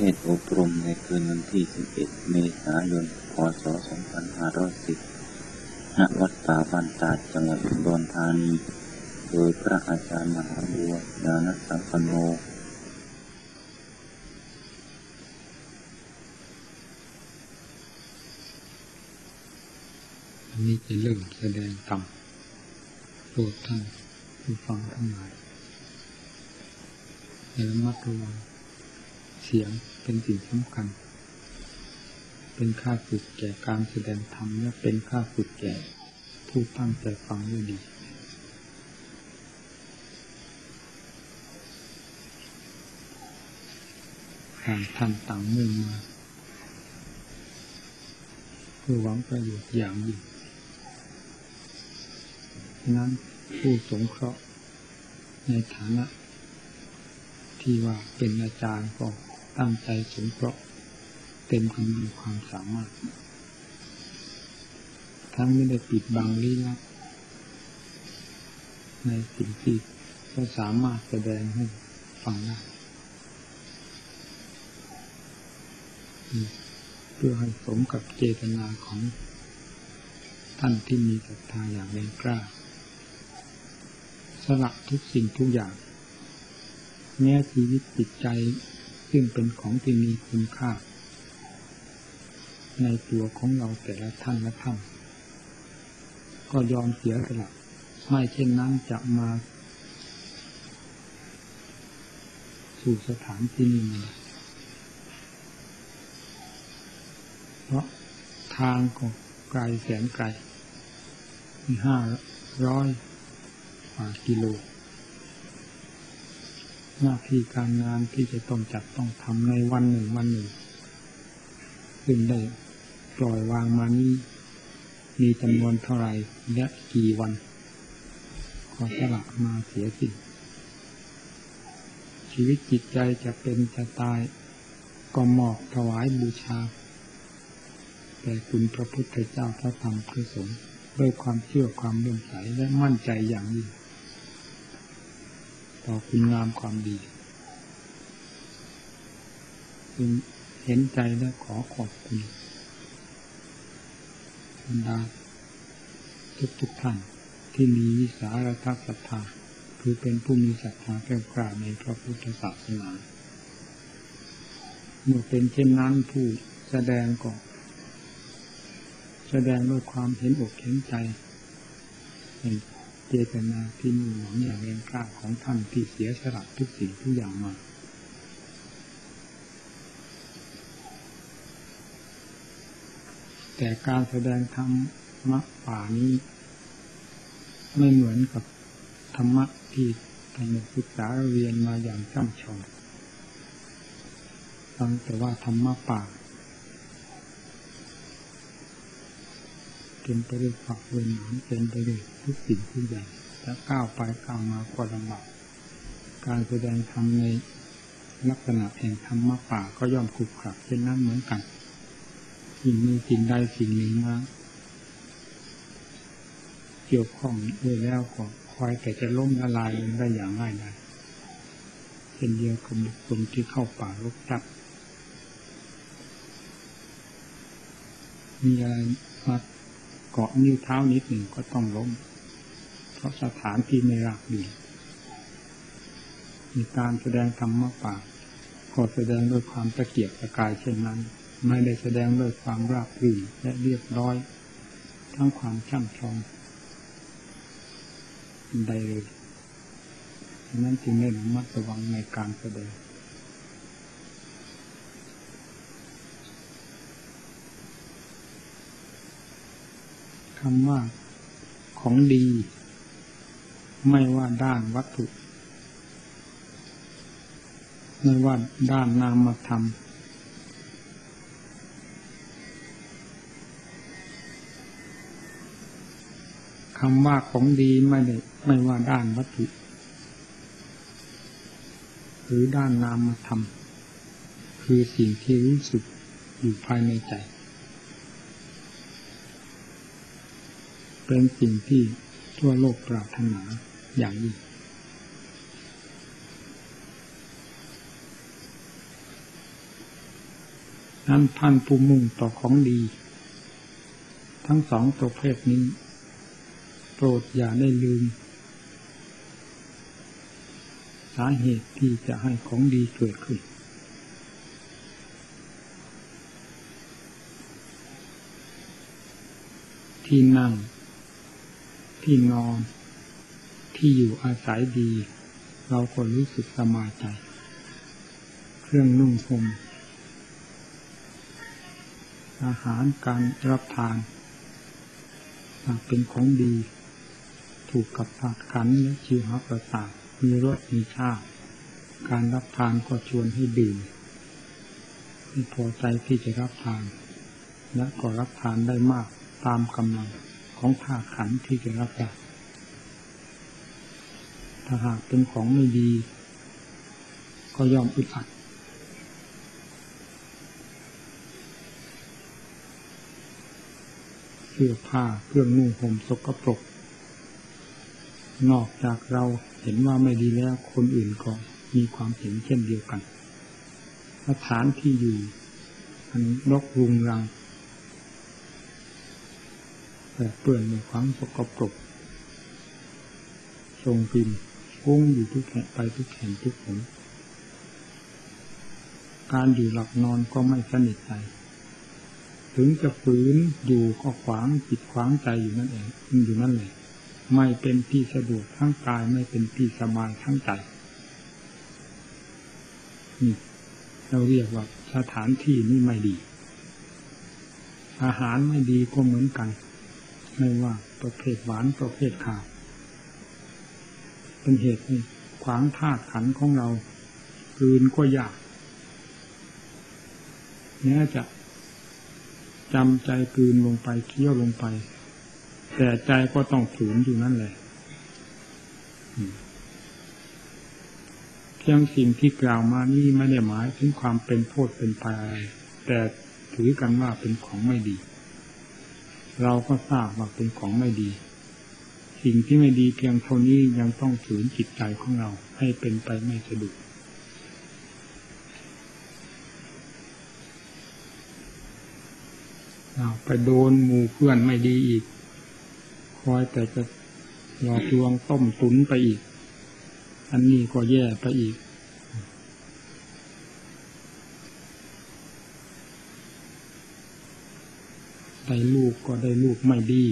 เทศอบรมในคืนวันที่ 11 เมษายน พศ 2510ณวัดป่าบ้านตาดจังหวัดอุดรธานี โดยพระอาจารย์มหาบัวญาณสัมปันโน อันนี้จะเริ่มแสดงธรรมโปรดท่านผู้ฟังทั้งหลายให้ระมัดระวัง เสียงเป็นสิ่งสำคัญ เป็นค่าฝึกแก่การแสดงธรรมและเป็นค่าฝึกแก่ผู้ตั้งใจฟังด้วยดีต่างท่านต่างมุ่งมาเพื่อหวังประโยชน์อย่างยิ่งนั้นผู้สงเคราะห์ในฐานะ ที่ว่าเป็นอาจารย์ก็ ตั้งใจสงเคราะห์เต็มกำลังความสามารถ ทั้งไม่ได้ปิดบังลี้ลับในสิ่งที่ก็สามารถแสดงให้ฟังได้เพื่อให้สมกับเจตนาของท่านที่มีศรัทธาอย่างแรงกล้า สละทุกสิ่งทุกอย่าง แม้ชีวิตจิตใจ ซึ่งเป็นของที่มีคุณค่า ในตัวของเราแต่ละท่านละท่านก็ยอมเสียสละไม่เช่นนั้นจะมา สู่สถานที่นี้เพราะทางก็ไกลแสนไกลมีห้าร้อยกว่ากิโล หน้าที่การงานที่จะต้องจัดต้องทำในวันหนึ่งวันหนึ่งซึ่งได้ปล่อยวางมานี้มีจำนวนเท่าไหร่และกี่วันขอสละมาเสียสิ้นชีวิตจิตใจจะเป็นจะตายก็มอบถวายบูชาแด่คุณพระพุทธเจ้าพระธรรมพระสงฆ์ด้วยความเชื่อความเลื่อมใสและมั่นใจอย่างยิ่ง ต่อคุณงามความดีจึงเห็นใจและขอขอบคุณบรรดาทุกทุกท่านที่มีวิสาระทัศรัทธาคือเป็นผู้มีศรัทธาแก่กล้าในพระพุทธศาสนาเมื่อเป็นเช่นนั้นผู้แสดงก็แสดงด้วยความเห็นอกเห็นใจ เจตนาที่มีหวังอย่างแรงกล้าของท่านที่เสียสละทุกสิ่งทุกอย่างมาแต่การแสดงธรรมะป่านี้ ไม่เหมือนกับธรรมะที่ท่านศึกษาเรียนมาอย่างช่ำชองฟังแต่ว่าธรรมะป่า เป็นไปด้วยฝักด้วยหนามเป็นไปด้วยทุกสิ่งทุกอย่างถ้าก้าวไปก้าวมาก็ลำบากการแสดงธรรมในลักษณะแห่งธรรมะป่าก็ย่อมขรุขระเช่นนั้นเหมือนกันสิ่งมีสิ่งใดสิ่งหนึ่งมาเกี่ยวข้องด้วยแล้วก็คอยแต่จะล้มละลายลงได้อย่างง่ายดายเช่นเดียวกับบุคคลที่เข้าป่ารกจับมีอะไรมาาะนิ้วเท้านิดหนึ่งก็ต้องล้ม เพราะสถานที่ไม่ราบดีมีการแสดงธรรมะป่าก็แสดงด้วยความตะเกียบตะกายเช่นนั้น ไม่ได้แสดงด้วยความราบรื่นและเรียบร้อย ทั้งความช่ำชองใดเลยนั้นจึงเน้นมัดระวังในการแสดง คำว่าของดี ไม่ว่าด้านวัตถุ ไม่ว่าด้านนามธรรมคำว่าของดีไม่ได้ไม่ว่าด้านวัตถุ หรือด้านนามธรรม คือสิ่งที่รู้สึกอยู่ภายในใจ เป็นสิ่งที่ทั่วโลกปรารถนาอย่างยิ่งนั้นท่านผู้มุ่งต่อของดี ทั้งสองประเภทนี้ โปรดอย่าได้ลืม สาเหตุที่จะให้ของดีเกิดขึ้น ที่นั่ง ที่นอน ที่อยู่อาศัยดี เราก็รู้สึกสมาใจ เครื่องนุ่งห่มอาหารการรับทานหากเป็นของดี ถูกกับธาตุขันและชีวประสาทมีรสมีชาติการรับทานก็ชวนให้ดื่มให้พอใจที่จะรับทาน และก็รับทานได้มากตามกำลัง ของธาตุขันธ์ที่จะรับได้ถ้าหากเป็นของไม่ดี ก็ยอมอึดอัดเสื้อผ้าเครื่องนุ่งห่มสกปรก นอกจากเราเห็นว่าไม่ดีแล้วคนอื่นก็มีความเห็นเช่นเดียวกันสถานที่อยู่อันรกรุงรัง เปื่อนในความสกปรกทรงกลิ่นฟุ้งอยู่ทุกแห่งไปทุกแห่งทุกหนการอยู่หลับนอนก็ไม่สนิทใจ ถึงจะฝืนอยู่ก็ขวางจิตขวางใจอยู่นั่นเองอยู่นั่นแหละไม่เป็นที่สะดวกทั้งกายไม่เป็นที่สบายทั้งใจนี่เราเรียกว่าสถานที่นี่ไม่ดี อาหารไม่ดีก็เหมือนกัน ไม่ว่าประเภทหวานประเภทขาวเป็นเหตุให้ขวางธาตุขันของเราคืนก็ยากแม้จะจำใจกืนลงไปเคี้ยวลงไป แต่ใจก็ต้องฝืนอยู่นั่นแหละเพียงสิ่งที่กล่าวมานี่ไม่ได้หมายถึงความเป็นโทษเป็นภัยอะไรแต่ถือกันว่าเป็นของไม่ดี เราก็ทราบว่าเป็นของไม่ดี สิ่งที่ไม่ดีเพียงเท่านี้ยังต้องฝืนจิตใจของเราให้เป็นไปไม่สะดวกเราไปโดนหมู่เพื่อนไม่ดีอีก คอยแต่จะหลอกลวงต้มตุนไปอีก อันนี้ก็แย่ไปอีก ได้ลูกก็ได้ลูกไม่ดี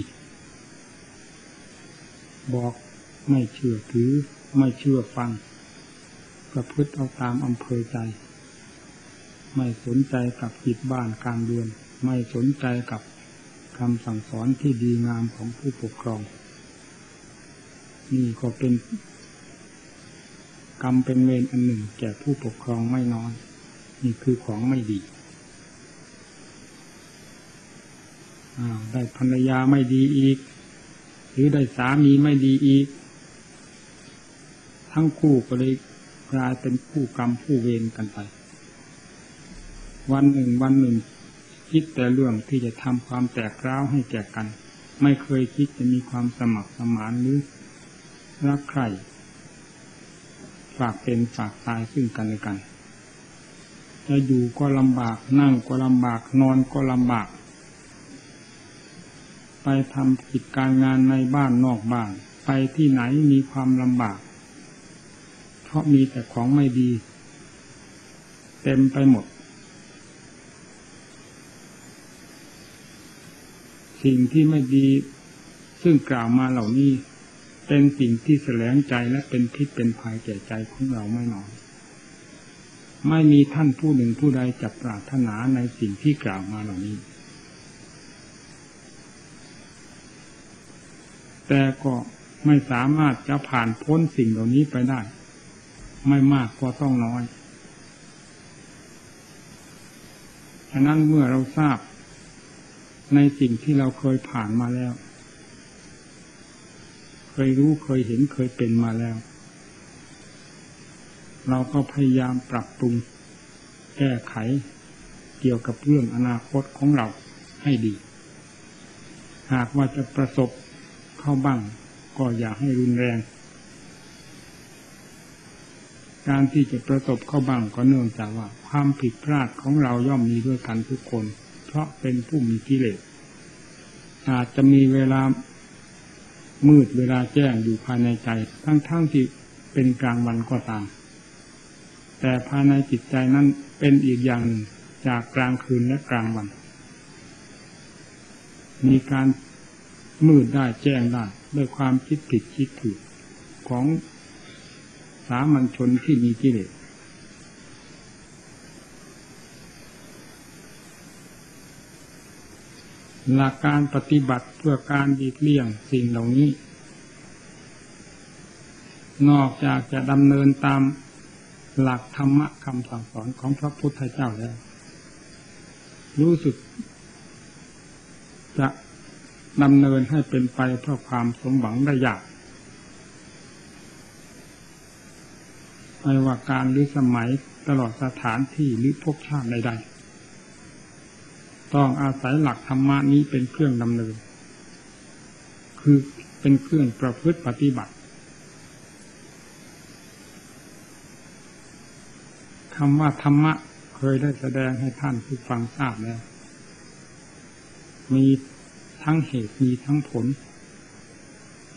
บอกไม่เชื่อถือ ไม่เชื่อฟังประพฤติเอาตามอำเภอใจ ไม่สนใจกับจิตบ้านการเรือน ไม่สนใจกับคำสั่งสอนที่ดีงามของผู้ปกครอง นี่ก็เป็นกรรมเป็นเวรอันหนึ่งแก่ผู้ปกครองไม่น้อย นี่คือของไม่ดีอ้าว ได้ภรรยาไม่ดีอีก หรือได้สามีไม่ดีอีก ทั้งคู่ก็เลยกลายเป็นผู้กรรมผู้เวรกันไป วันหนึ่งวันหนึ่ง คิดแต่เรื่องที่จะทำความแตกร้าวให้แก่กัน ไม่เคยคิดจะมีความสมัครสมานหรือรักใครฝากเป็นฝากตายซึ่งกันและกันจะอยู่ก็ลำบากนั่งก็ลำบากนอนก็ลำบาก ไปทำกิจการงานในบ้านนอกบ้าน ไปที่ไหนมีความลำบาก เพราะมีแต่ของไม่ดี เต็มไปหมด สิ่งที่ไม่ดีซึ่งกล่าวมาเหล่านี้ เป็นสิ่งที่แสลงใจและเป็นพิษเป็นภัยแก่ใจของเราไม่น้อยไม่มีท่านผู้หนึ่งผู้ใดจะปรารถนาในสิ่งที่กล่าวมาเหล่านี้ แต่ก็ไม่สามารถจะผ่านพ้นสิ่งเหล่านี้ไปได้ ไม่มากก็ต้องน้อยฉะนั้นเมื่อเราทราบในสิ่งที่เราเคยผ่านมาแล้ว เคยรู้เคยเห็นเคยเป็นมาแล้ว เราก็พยายามปรับปรุง แก้ไขเกี่ยวกับเรื่องอนาคตของเราให้ดี หากว่าจะประสบ เข้าบ้าง ก็อย่าให้รุนแรง การที่จะประสบเข้าบ้างก็เนื่องจากว่าความผิดพลาดของเราย่อมมีด้วยกันทุกคน เพราะเป็นผู้มีกิเลสอาจจะมีเวลามืดเวลาแจ้งอยู่ภายในใจ ทั้งๆทที่เป็นกลางวันก็ตาม แต่ภายในจิตใจนั้นเป็นอีกอย่างจากกลางคืนและกลางวัน มีการ มืดได้แจ้งได้ด้วยความคิดผิดคิดถูกของสามัญชนที่มีกิเลสหลักการปฏิบัติเพื่อการดีเลี่ยงสิ่งเหล่านี้ นอกจากจะดำเนินตามหลักธรรมะคำสั่งสอนของพระพุทธเจ้าแล้ว รู้สึก จะ ดำเนินให้เป็นไปเพื่อความสมหวังได้ยากไม่ว่าการหรือสมัยตลอดสถานที่หรือภพชาติใดๆต้องอาศัยหลักธรรมะนี้เป็นเครื่องดำเนิน คือเป็นเครื่องประพฤติปฏิบัติคำว่าธรรมะเคยได้แสดงให้ท่านผู้ฟังทราบแล้ว มี ทั้งเหตุมีทั้งผล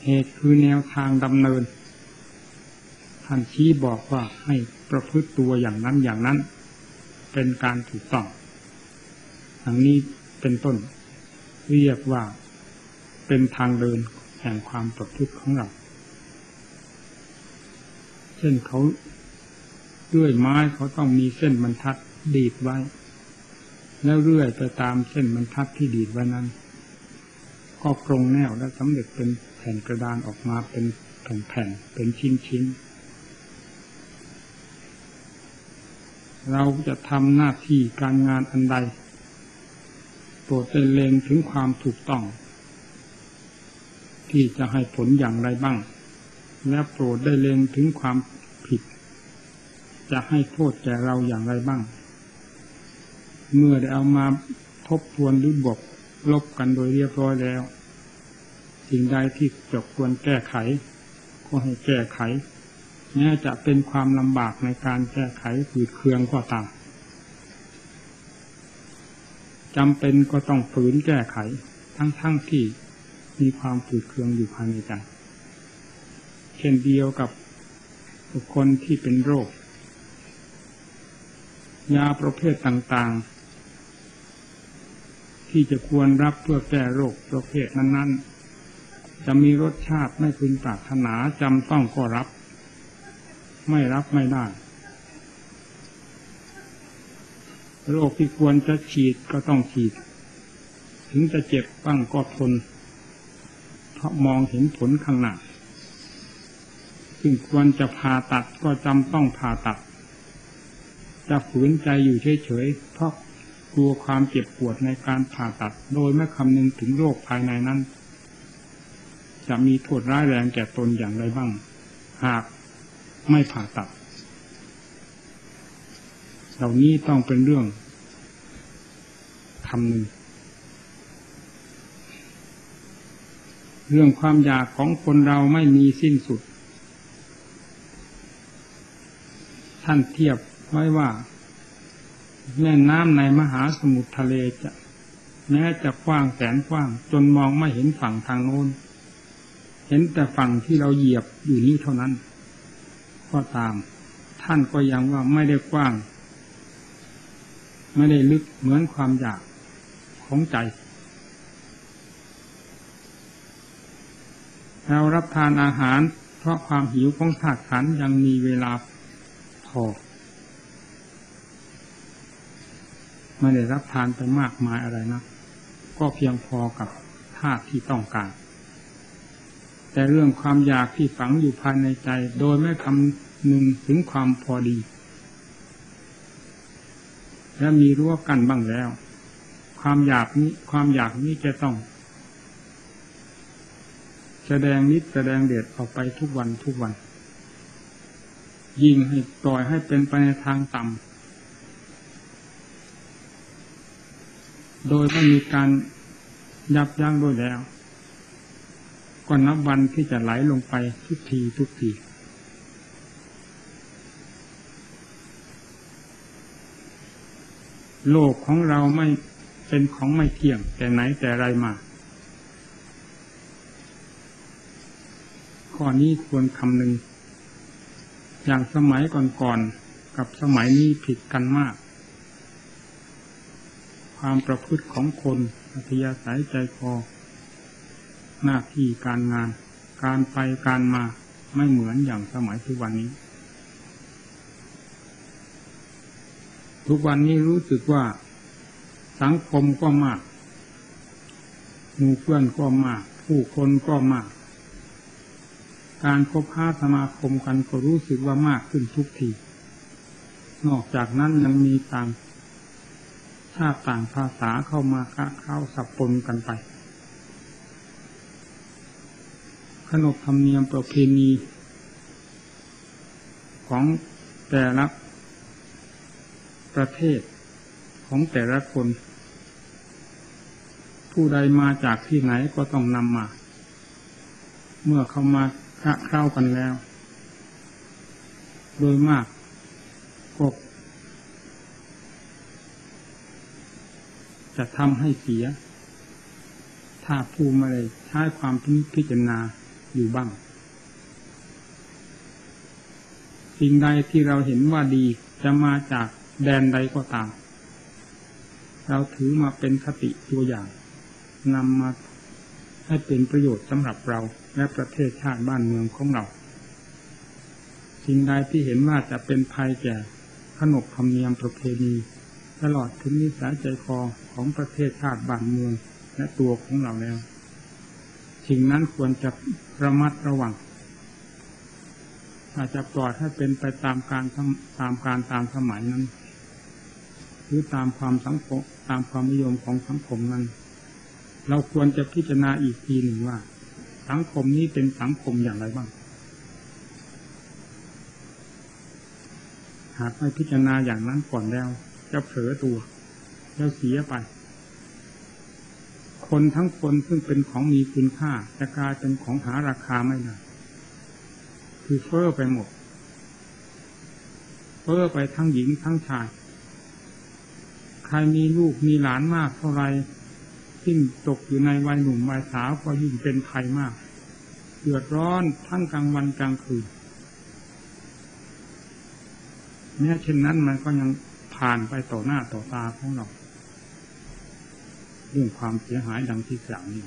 เหตุคือแนวทางดำเนิน ท่านชี้บอกว่าให้ประพฤติตัวอย่างนั้นอย่างนั้น เป็นการถูกต้องอันนี้เป็นต้น เรียกว่าเป็นทางเดินแห่งความประพฤติของเรา เช่นเขาด้วยไม้เขาต้องมีเส้นบรรทัดดีดไว้ แล้วเรื่อยไปตามเส้นบรรทัดที่ดีดไว้นั้น ก็กรงแนวและสำเร็จเป็นแผ่นกระดานออกมาเป็นแผ่นๆเป็นชิ้นๆ เราจะทำหน้าที่การงานอันใดโปรดเป็นเลงถึงความถูกต้อง ที่จะให้ผลอย่างไรบ้าง และโปรดได้เลงถึงความผิด จะให้โทษแก่เราอย่างไรบ้าง เมื่อได้เอามาทบทวนหรือบวก ลบกันโดยเรียบร้อยแล้ว สิ่งใดที่จะควรแก้ไข ก็ให้แก้ไขแม้จะเป็นความลำบากในการแก้ไขฝืดเคืองก็ตามจำเป็นก็ต้องฝืนแก้ไข ทั้งๆทที่มีความฝืดเคืองอยู่ภายในใจเช่นเดียวกับบุคคลที่เป็นโรค ยาประเภทต่างๆ ที่จะควรรับเพื่อแก้โรคประเภทนั้นๆ จะมีรสชาติไม่พึงปรารถนาจำต้องก็รับ ไม่รับไม่ได้ โรคที่ควรจะฉีดก็ต้องฉีด ถึงจะเจ็บบ้างก็ทน เพราะมองเห็นผลข้างหน้าซึ่งควรจะผ่าตัดก็จำต้องผ่าตัด จะฝืนใจอยู่เฉยๆเพราะ กลัวความเจ็บปวดในการผ่าตัด โดยไม่คำนึงถึงโรคภายในนั้น จะมีโทษร้ายแรงแก่ตนอย่างไรบ้าง หากไม่ผ่าตัด เหล่านี้ต้องเป็นเรื่องคำนึงเรื่องความอยากของคนเราไม่มีสิ้นสุด ท่านเทียบไว้ว่า แม่น้ำในมหาสมุทรทะเลจะแม้จะกว้างแสนกว้าง จนมองไม่เห็นฝั่งทางโน้น เห็นแต่ฝั่งที่เราเหยียบอยู่นี้เท่านั้น ก็ตาม ท่านก็ยังว่าไม่ได้กว้าง ไม่ได้ลึกเหมือนความอยากของใจ เรารับทานอาหาร เพราะความหิวของธาตุขันยังมีเวลาพอ ไม่ได้รับทานไปมากมายอะไรนะก็เพียงพอกับธาตุที่ต้องการ แต่เรื่องความอยากที่ฝังอยู่ภายในใจ โดยไม่คำนึงถึงความพอดี และมีรั้วกันบ้างแล้ว ความอยากนี้ความอยากนี้จะต้อง แสดงนิดแสดงเดชออกไปทุกวันทุกวัน ยิ่งให้ปล่อยให้เป็นไปในทางต่ำ โดยไม่มีการยับยั้งด้วยแล้วก็นับวันที่จะไหลลงไปทุกทีทุกทีโลกของเราไม่เป็นของไม่เที่ยง แต่ไหนแต่ไรมาข้อนี้ควรคำหนึ่งอย่างสมัยก่อนๆกกับสมัยนี้ผิดกันมาก ความประพฤติของคนอัธยาศัยใจคอ หน้าที่การงาน การไปการมาไม่เหมือนอย่างสมัยทุกวันนี้ ทุกวันนี้รู้สึกว่า สังคมก็มากหมู่เพื่อนก็มาก ผู้คนก็มาก การคบค้าสมาคมกันก็รู้สึกว่ามากขึ้นทุกที นอกจากนั้นยังมีต่างาติต่างภาษาเข้ามาค้าเข้าสับปนกันไปขนบธรรมเนียมประเพณี ของแต่ละประเทศของแต่ละคน ผู้ใดมาจากที่ไหนก็ต้องนำมา เมื่อเขามาคะเข้ากันแล้ว โดยมาก จะทำให้เสีย ถ้าผู้มาเลยใช้ความพิจารณาอยู่บ้าง สิ่งใดที่เราเห็นว่าดีจะมาจากแดนใดก็ตาม เราถือมาเป็นคติตัวอย่างนำมาให้เป็นประโยชน์สำหรับเราและประเทศชาติบ้านเมืองของเรา สิ่งใดที่เห็นว่าจะเป็นภัยแก่ขนบธรรมเนียมประเพณี ตลอดถึงนิสัยใจคอของประเทศชาติบ้านเมืองและตัวของเราแล้วสิ่งนั้นควรจะระมัดระวังอาจจะปล่อยให้เป็นไปตามการตามการตามสมัยนั้น หรือตามความสังคมตามความนิยมของสังคมนั้น เราควรจะพิจารณาอีกทีหนึ่งว่า สังคมนี้เป็นสังคมอย่างไรบ้าง หากไม่พิจารณาอย่างนั้นก่อนแล้ว จะเผลอตัวจะเสียไป คนทั้งคนซึ่งเป็นของมีคุณค่าจะกลายเป็นของหาราคาไม่ได้คือเฟ้อไปหมดเฟ้อไปทั้งหญิงทั้งชาย ใครมีลูกมีหลานมากเท่าไรยิ่งตกอยู่ในวัยหนุ่มวัยสาวก็ยิ่งเป็นภัยมากเดือดร้อนทั้งกลางวันกลางคืนแม้เช่นนั้นมันก็ยัง ผ่านไปต่อหน้าต่อตาของเราเรื่องความเสียหายดังที่กล่าวนี้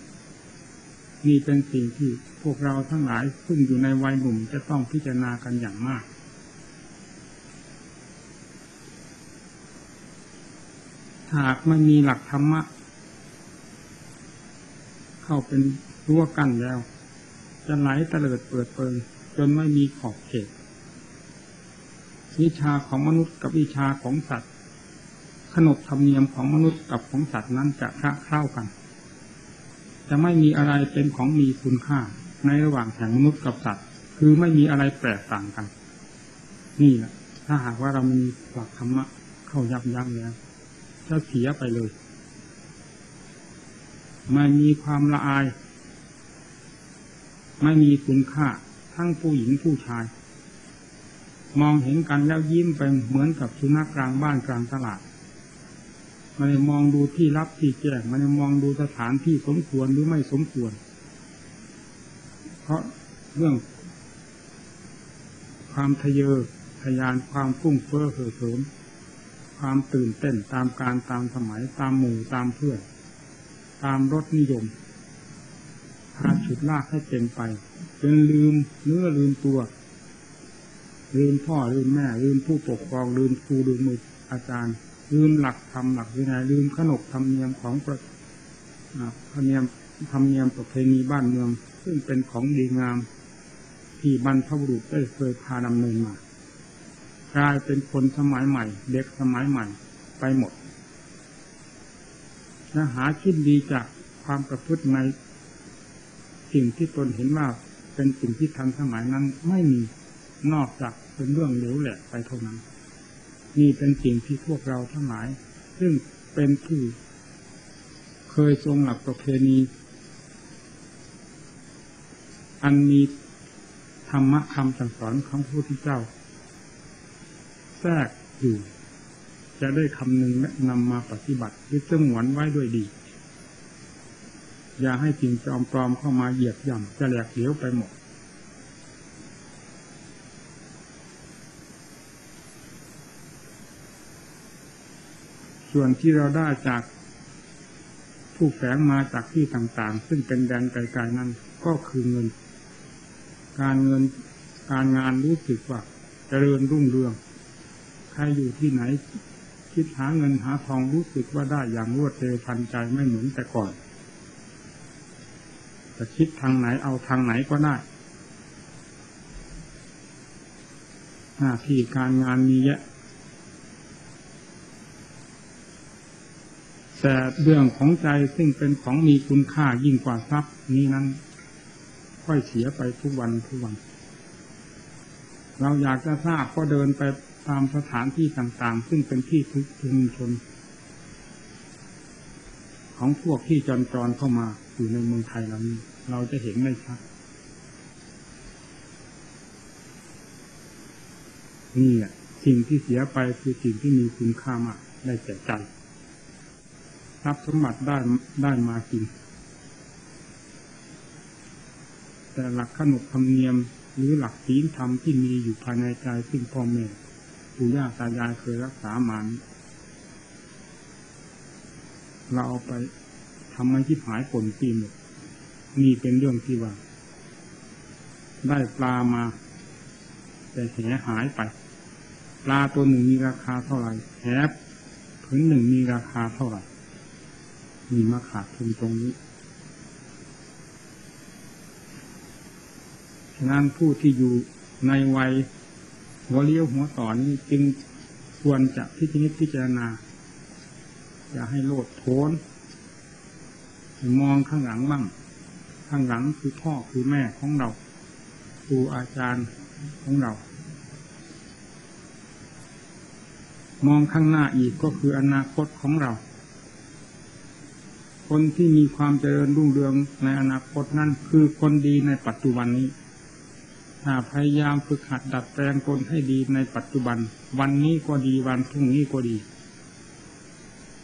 นี่เป็นสิ่งที่พวกเราทั้งหลายซึ่งอยู่ในวัยหนุ่มจะต้องพิจารณากันอย่างมาก หากไม่มีหลักธรรมะ เข้าเป็นรั้วกั้นแล้ว จะไหลเตลิดเปิดเปิงจนไม่มีขอบเขต วิชาของมนุษย์กับวิชาของสัตว์ ขนบธรรมเนียมของมนุษย์กับของสัตว์นั้นจะคละเข้ากัน จะไม่มีอะไรเป็นของมีคุณค่า ในระหว่างแห่งมนุษย์กับสัตว์ คือไม่มีอะไรแตกต่างกัน นี่แหละถ้าหากว่าเรามีหลักธรรมะเข้ายับยั้งแล้วจะเสียไปเลยไม่มีความละอาย ไม่มีคุณค่าทั้งผู้หญิงผู้ชาย มองเห็นกันแล้วยิ้มไปเหมือนกับสุนัขกลางบ้านกลางตลาดมันมองดูที่รับที่แจ้งมันมองดูสถานที่สมควรหรือไม่สมควร เพราะเรื่อง ความทะเยอทะยานความฟุ้งเฟ้อเห่อเหิมความตื่นเต้นตามการตามสมัยตามหมู่ตามเพื่อนตามรสนิยมพาฉุดลากให้เป็นไปจนลืมเนื้อลืมตัว ลืมพ่อลืมแม่ลืมผู้ปกครองลืมครูลืมมืออาจารย์ ลืมหลักธรรมหลักวินัยลืมขนบธรรมเนียมของประธรรมเนียมธรรมเนียมประเพณีบ้านเมือง ซึ่งเป็นของดีงามที่บรรพบุรุษได้เคยพาดำเนินมากลายเป็นคนสมัยใหม่ เด็กสมัยใหม่ไปหมดและหาคิดดีจากความประพฤติในสิ่งที่ตนเห็นว่าเป็นสิ่งที่ทันสมัยนั้นไม่มีนอกจาก เป็นเรื่องเหลวแหลกไปเท่านั้นนี่เป็นสิ่งที่พวกเราทั้งหลาย ซึ่งเป็นผู้เคยทรงหลักประเพณี อันมีธรรมะคำสั่งสอนของพระพุทธเจ้า แทรกอยู่ จะได้คำหนึ่งนำมาปฏิบัติหรือสงวนไว้ด้วยดี อย่าให้สิ่งจอมปลอมเข้ามาเหยียบย่ำจะแหลกเหลวไปหมด ส่วนที่เราได้จากผู้แฝงมาจากที่ต่างๆ ซึ่งเป็นแดนไกลๆนั้น ก็คือเงิน การเงินการงานรู้สึกว่าเจริญรุ่งเรืองใครอยู่ที่ไหน คิดหาเงินหาทองรู้สึกว่าได้อย่างรวดเร็วทันใจไม่เหมือนแต่ก่อนจะคิดทางไหนเอาทางไหนก็ได้หน้าที่การงานมีเยอะ แต่เรื่องของใจซึ่งเป็นของมีคุณค่ายิ่งกว่าทรัพย์นี้นั้น ค่อยเสียไปทุกวันทุกวัน เราอยากจะทราบก็เดินไปตามสถานที่ต่างๆ ซึ่งเป็นที่ทุกชุมชน ของพวกที่จรๆเข้ามาอยู่ในเมืองไทยเรานี้ เราจะเห็นได้ชัดนี่แหละสิ่งที่เสียไปคือสิ่งที่มีคุณค่ามากได้แก่ใจ ทรัพย์สมบัติได้ได้มาจริง แต่หลักขนบธรรมเนียมหรือหลักศีลธรรมที่มีอยู่ภายในใจซึ่งพ่อแม่ปู่ย่าตายายเคยรักษามานเราเอาไปทำให้ชิบหายผลปีหมดนี่เป็นเรื่องที่ว่า ได้ปลามา แต่แหหายไป ปลาตัวหนึ่งมีราคาเท่าไหร่แหผืนหนึ่งมีราคาเท่าไหร่ มีมาขาดทุนตรงนี้ฉะนั้นผู้ที่อยู่ในวัยหัวเลี้ยวหัวต่อนี้จึงควรจะพิจิตพิจารณา อย่าให้โลดโผนมองข้างหลังบ้าง ข้างหลังคือพ่อคือแม่ของเราครูอาจารย์ของเรา มองข้างหน้าอีกก็คืออนาคตของเรา คนที่มีความเจริญรุ่งเรืองในอนาคตนั้นคือคนดีในปัจจุบันนี้ถ้าพยายามฝึกหัดดัดแปลงตนให้ดีในปัจจุบัน วันนี้ก็ดีวันพรุ่งนี้ก็ดี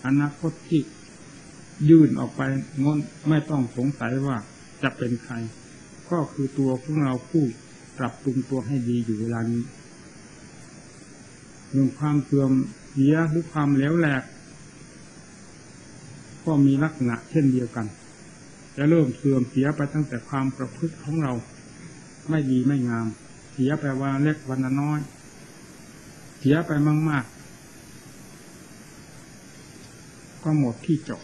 อนาคตที่ยื่นออกไปงนไม่ต้องสงสัยว่าจะเป็นใคร ก็คือตัวพวกเราผู้ปรับปรุงตัวให้ดีอยู่เวลานี้เรื่องความเสื่อมเสียหรือความเหลวแหลก ก็มีลักษณะเช่นเดียวกัน จะเริ่มเสื่อมเสียไปตั้งแต่ความประพฤติของเรา ไม่ดีไม่งาม เสียไปว่าเล็กวันน้อย เสียไปมาก ๆ ก็หมดที่จบ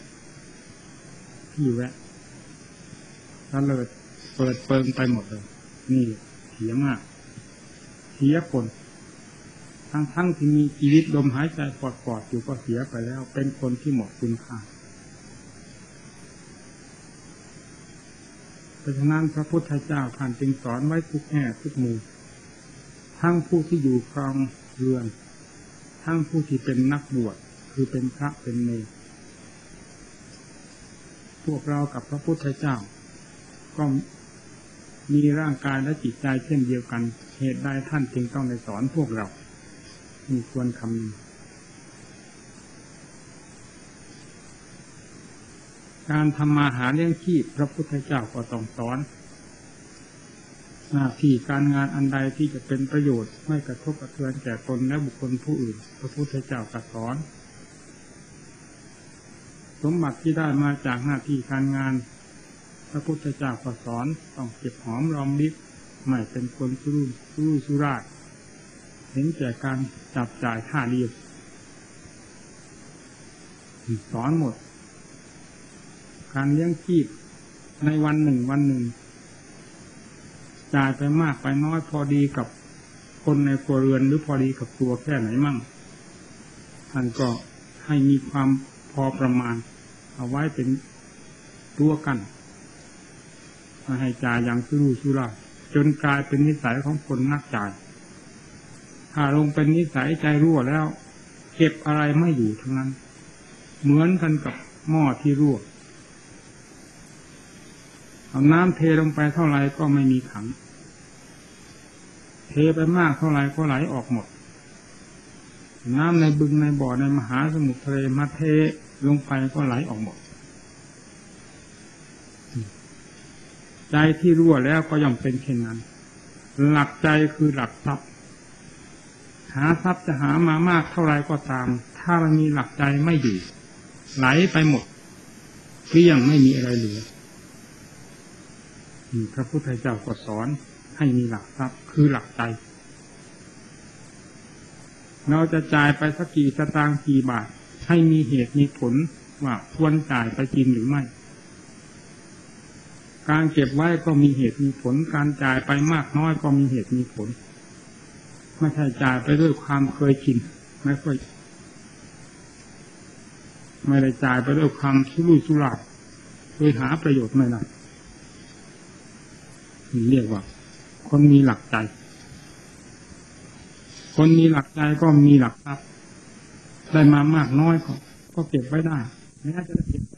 ที่แวะแล้วเลยเปิดเปิงไปหมดเลย นี่เสียมาก เสียคน ทั้งทั้งที่มีชีวิตลมหายใจปอดๆอยู่ก็เสียไปแล้ว เป็นคนที่หมดคุณค่าเพ ราะฉะนั้นพระพุทธเจ้าท่านจึงสอนไว้ทุกแง่ทุกมุมทั้งผู้ที่อยู่ครองเรือน ทั้งผู้ที่เป็นนักบวชคือเป็นพระเป็นเนรพวกเรากับพระพุทธเจ้า ก็มีร่างกายและจิตใจเช่นเดียวกัน เหตุใดท่านจึงต้องในสอนพวกเรา มีควรคำนึง การทำมาหาเลี้ยงชีพพระพุทธเจ้าก็ต้องสอน หน้าที่การงานอันใดที่จะเป็นประโยชน์ไม่กระทบกระเทือนแก่ตนและบุคคลผู้อื่น พระพุทธเจ้าก็สอน สมบัติที่ได้มาจากหน้าที่การงาน พระพุทธเจ้าก็สอนต้องเก็บหอมรอมริบไม่เป็นคนสุรุ่สุรุ่สุราชเห็นแก่การจับจ่ายค่าเรียบสอนหมด การเลี้ยงชีพในวันหนึ่งวันหนึ่งจ่ายไปมากไปน้อยพอดีกับคนในครัวเรือนหรือพอดีกับตัวแค่ไหนมั่งท่านก็ให้มีความพอประมาณ เอาไว้เป็นตัวกันมาให้จ่ายอย่างสุรุ่ยสุร่ายจนกลายเป็นนิสัยของคนนักจ่าย ถ้าลงเป็นนิสัยใจรั่วแล้ว เก็บอะไรไม่อยู่ทั้งนั้น เหมือนกันกับหม้อที่รั่ว เอาน้ำเทลงไปเท่าไรก็ไม่มีขัง เทไปมากเท่าไรก็ไหลออกหมด น้ำในบึงในบ่อในมหาสมุทรทะเลมาเทลงไปก็ไหลออกหมด ใจที่รั่วแล้วก็ย่อมเป็นเช่นนั้น หลักใจคือหลักทรัพย์ หาทรัพย์จะหามามากเท่าไรก็ตาม ถ้ามันมีหลักใจไม่อยู่ไหลไปหมดเกลี้ยงไม่มีอะไรเหลือ พระพุทธเจ้าก็สอนให้มีหลักทรัพย์คือหลักใจ เราจะจ่ายไปสักกี่สตางค์กี่บาท ให้มีเหตุมีผลว่าควรจ่ายไปจริงหรือไม่ การเก็บไว้ก็มีเหตุมีผล การจ่ายไปมากน้อยก็มีเหตุมีผล ไม่ใช่จ่ายไปด้วยความเคยชินไม่ค่อยไม่ได้จ่ายไปด้วยความสุรุ่ยสุร่ายโดยหาประโยชน์ไม่ได้ เรียกว่า คนมีหลักใจ คนมีหลักใจก็มีหลักทรัพย์ได้มามากน้อยก็ก็เก็บไว้ได้แม้จะเก็บไป